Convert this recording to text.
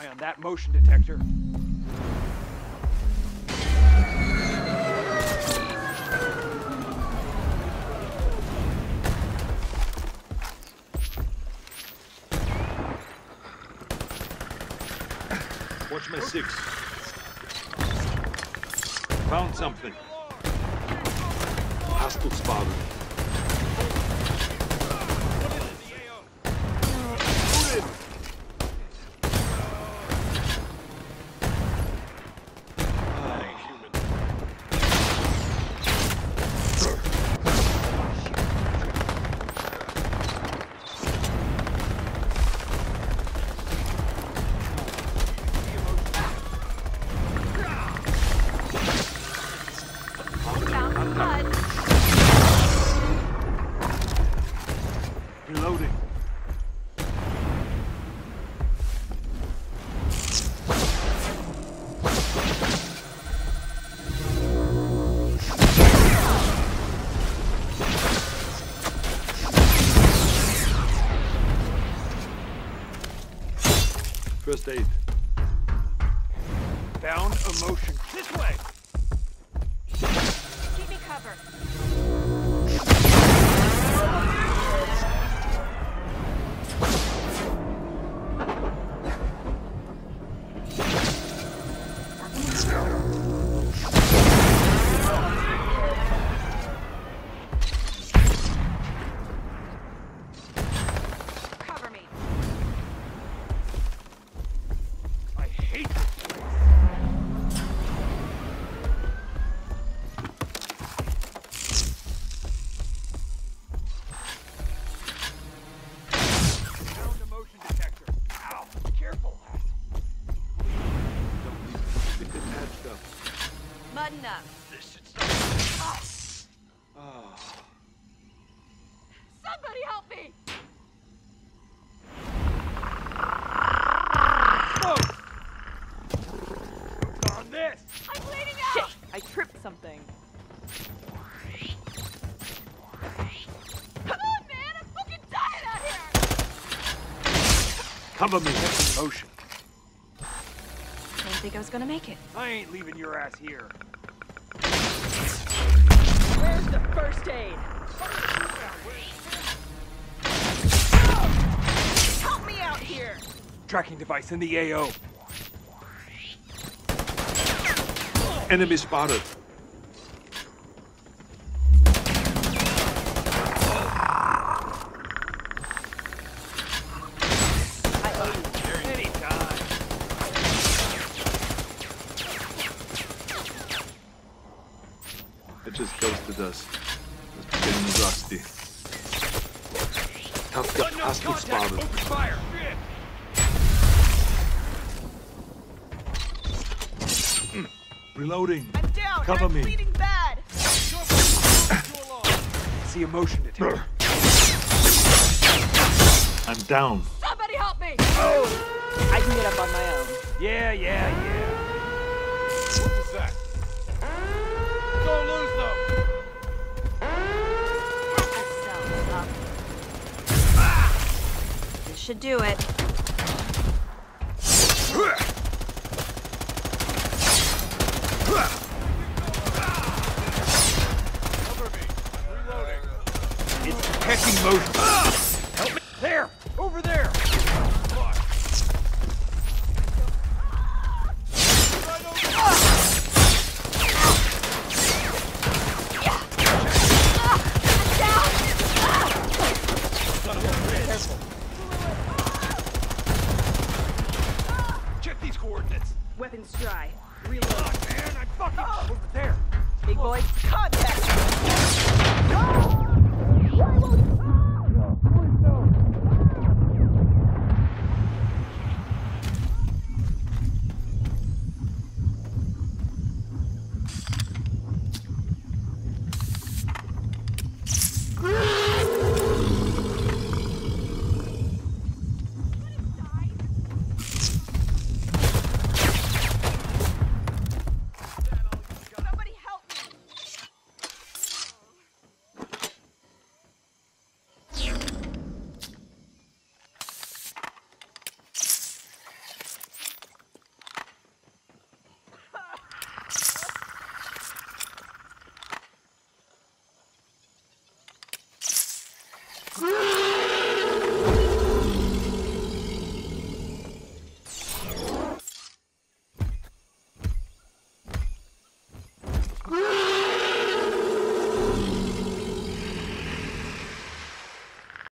eye on that motion detector. Watch my six. Found something. Hostile spotted. First aid. Found a motion. This way! Mudden up. This should stop. Somebody help me! Move on this! I'm bleeding out! I tripped something. Come on, man! I'm fucking dying out here! Cover me. Motion. Didn't think I was gonna make it. I ain't leaving your ass here. Where's the first aid? Help me out here! Tracking device in the AO. Enemy spotted. Anytime. It just ghosted us. Must be getting rusty. Hostile, Unknown hostile contact. spotted. Open fire. Shit. Hmm. Reloading. I'm down! Cover I'm me. bleeding bad! See a motion detector. I'm down. Somebody help me! I can get up on my own. Yeah, yeah, yeah. What was that? Should do it. It's detecting motion. Boy, contact!